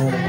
Amen.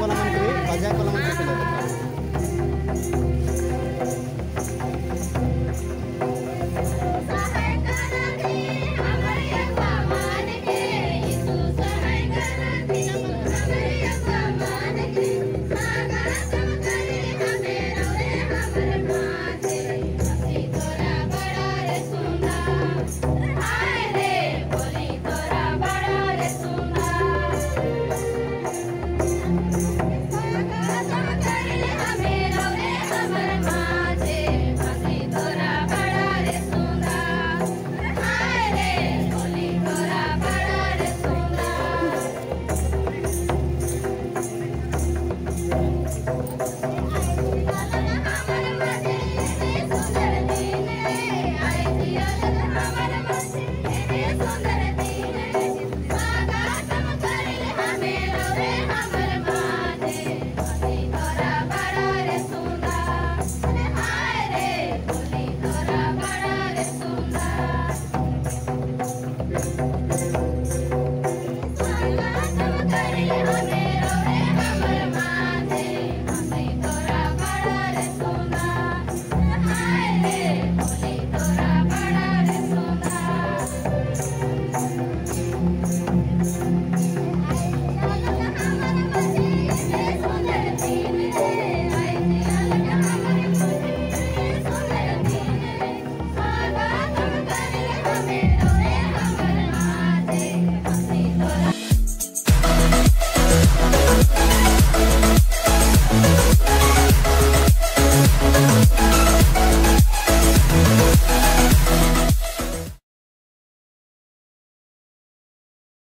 কলামান করে বাজা কলামান করে